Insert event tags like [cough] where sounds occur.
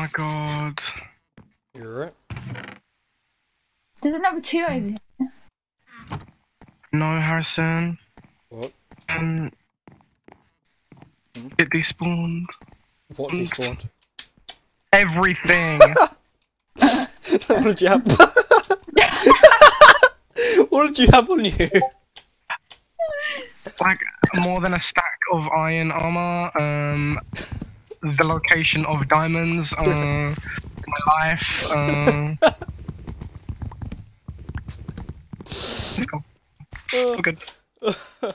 my god. You're right. There's another two over here. No, Harrison. What? Um, get despawned. What despawned? Everything. [laughs] what did you have? [laughs] what did you have on you? like more than a stack of iron armor. Um, the location of diamonds. Uh, my life. Uh, let's go. We're good. [laughs]